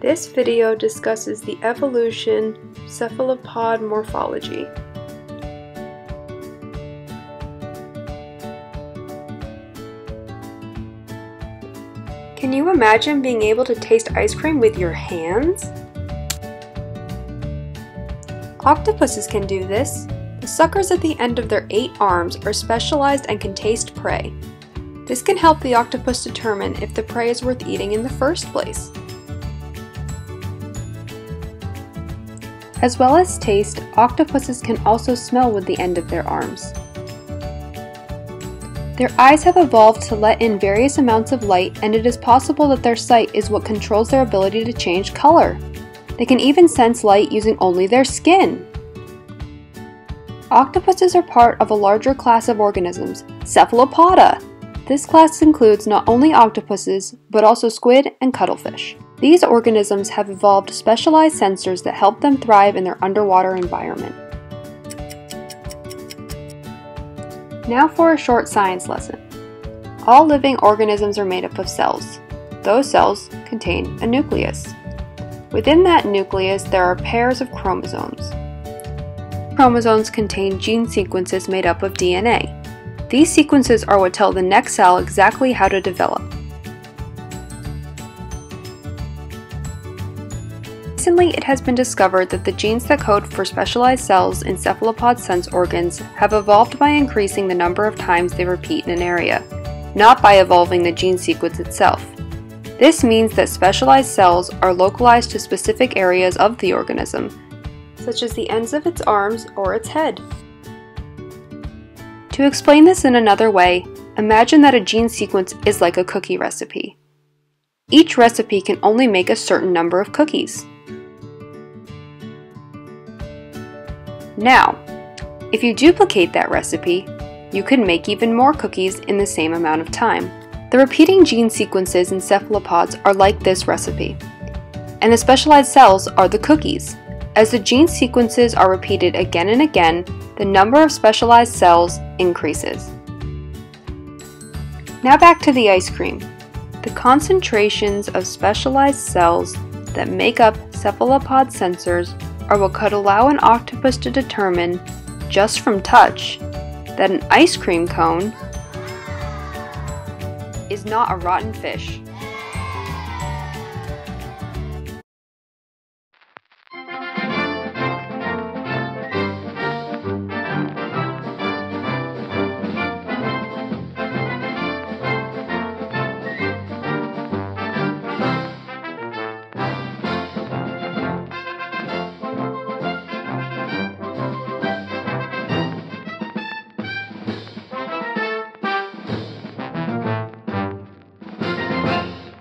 This video discusses the evolution cephalopod morphology. Can you imagine being able to taste ice cream with your hands? Octopuses can do this. The suckers at the end of their eight arms are specialized and can taste prey. This can help the octopus determine if the prey is worth eating in the first place. As well as taste, octopuses can also smell with the end of their arms. Their eyes have evolved to let in various amounts of light, and it is possible that their sight is what controls their ability to change color. They can even sense light using only their skin. Octopuses are part of a larger class of organisms, cephalopoda. This class includes not only octopuses, but also squid and cuttlefish. These organisms have evolved specialized sensors that help them thrive in their underwater environment. Now for a short science lesson. All living organisms are made up of cells. Those cells contain a nucleus. Within that nucleus, there are pairs of chromosomes. Chromosomes contain gene sequences made up of DNA. These sequences are what tell the next cell exactly how to develop. Recently, it has been discovered that the genes that code for specialized cells in cephalopod sense organs have evolved by increasing the number of times they repeat in an area, not by evolving the gene sequence itself. This means that specialized cells are localized to specific areas of the organism, such as the ends of its arms or its head. To explain this in another way, imagine that a gene sequence is like a cookie recipe. Each recipe can only make a certain number of cookies. Now, if you duplicate that recipe, you can make even more cookies in the same amount of time. The repeating gene sequences in cephalopods are like this recipe, and the specialized cells are the cookies. As the gene sequences are repeated again and again, the number of specialized cells increases. Now back to the ice cream. The concentrations of specialized cells that make up cephalopod sensors are what could allow an octopus to determine, just from touch, that an ice cream cone is not a rotten fish.